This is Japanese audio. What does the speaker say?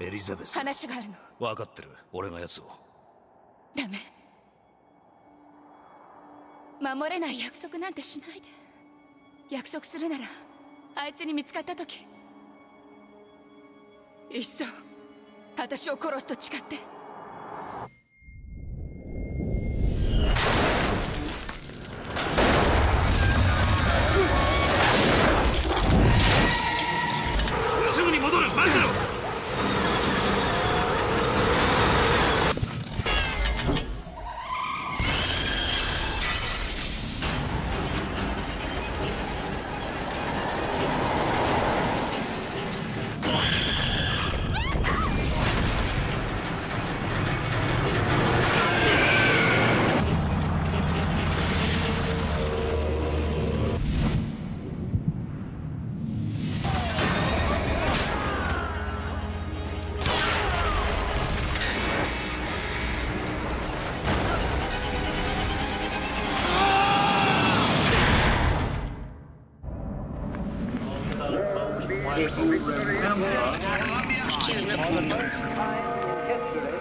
エリザベス。話があるの。分かってる。俺が奴を。ダメ。守れない約束なんてしないで。約束するならあいつに見つかった時。いっそ私を殺すと誓って Thank you.